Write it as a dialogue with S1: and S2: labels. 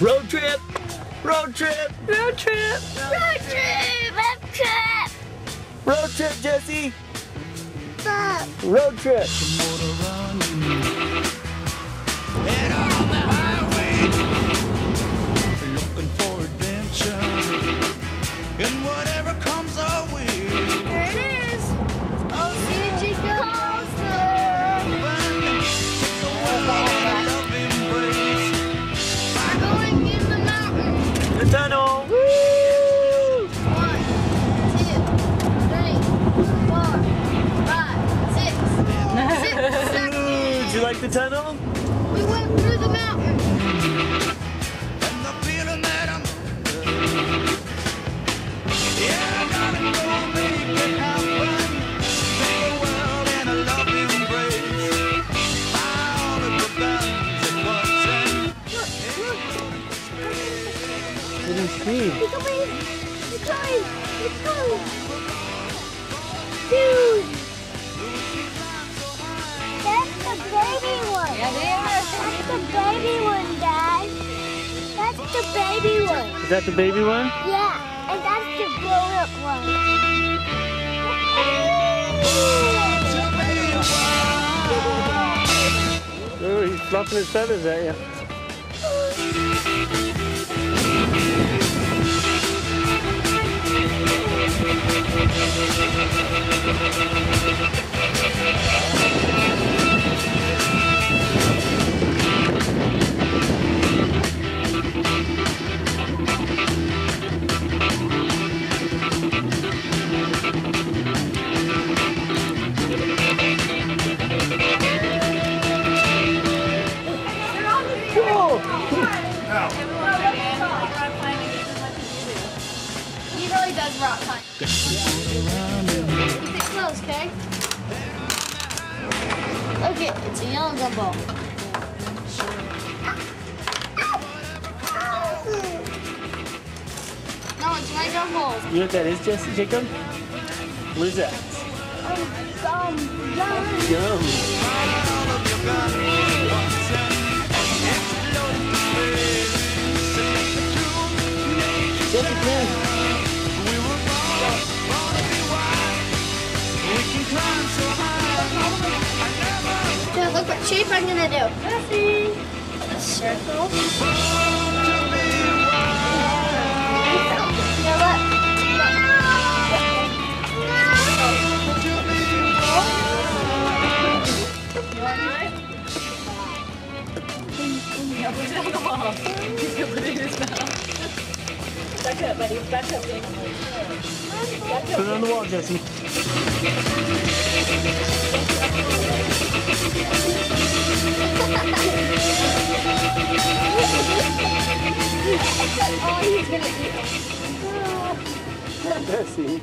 S1: Road trip! Road trip! Road trip!
S2: Road trip! Road trip!
S1: Road trip, Jesse!
S2: Stop!
S1: Road trip!
S3: Head on the highway, looking for adventure, and whatever
S1: like the tunnel?
S2: We went through the mountain.
S3: And the feeling that I'm Yeah, I gotta go make it happen. Take the world in a loving embrace. Buy all of the guns and what's in.
S1: What do you see?
S2: It's coming! It's coming! It's coming! Dude! The baby one, Dad! That's the baby one!
S1: Is that the baby one?
S2: Yeah, and that's the grown-up one.
S1: Oh, he's fluffing his feathers at you.
S4: He really does rock climb.
S2: Keep it close, okay? Okay, it's a yellow gumball. No, it's my gumball.
S1: You know what that is, Jesse Jacob? What is that?
S2: Um, gum,
S1: Yum. Jesse,
S2: I'm gonna do. A circle.
S4: Back
S1: Put it on the wall, Jesse.
S2: Oh, he's gonna
S1: Jesse.